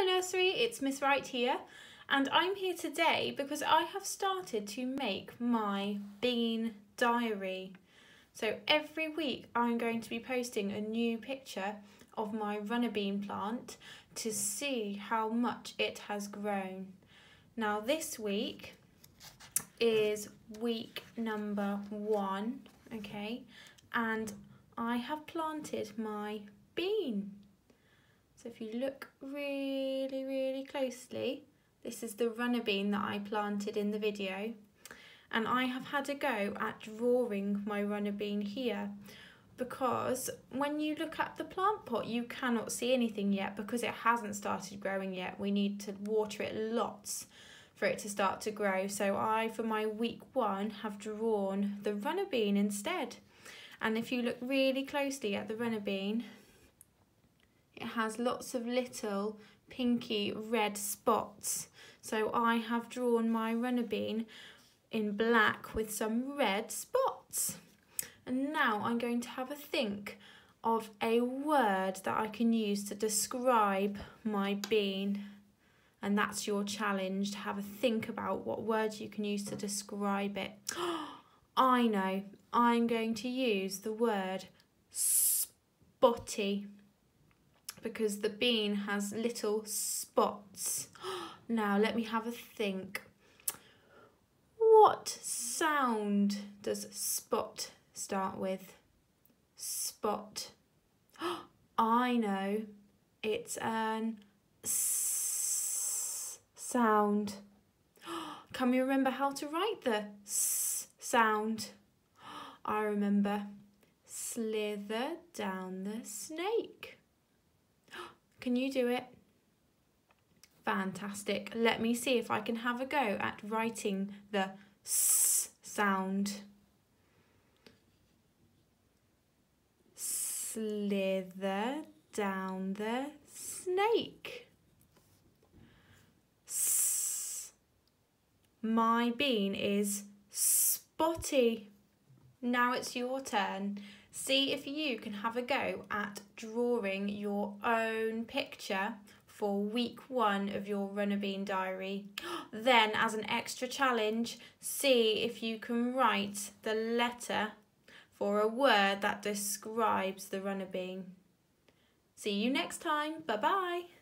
Hello nursery, it's Miss Wright here and I'm here today because I have started to make my bean diary. So every week I'm going to be posting a new picture of my runner bean plant to see how much it has grown. Now this week is week number one, okay, and I have planted my bean. So if you look really, really closely, this is the runner bean that I planted in the video. And I have had a go at drawing my runner bean here because when you look at the plant pot, you cannot see anything yet because it hasn't started growing yet. We need to water it lots for it to start to grow. So I, for my week one, have drawn the runner bean instead. And if you look really closely at the runner bean, it has lots of little pinky red spots. So I have drawn my runner bean in black with some red spots. And now I'm going to have a think of a word that I can use to describe my bean. And that's your challenge to have a think about what words you can use to describe it. I know, I'm going to use the word spotty because the bean has little spots. Now let me have a think. What sound does spot start with? Spot. I know. It's an s sound. Can we remember how to write the s sound? I remember. Slither down the snake. Can you do it? Fantastic. Let me see if I can have a go at writing the s sound. Slither down the snake. S. My bean is spotty. Now it's your turn. See if you can have a go at drawing your own picture for week one of your Runner Bean diary. Then, as an extra challenge, see if you can write the letter for a word that describes the runner bean. See you next time. Bye bye.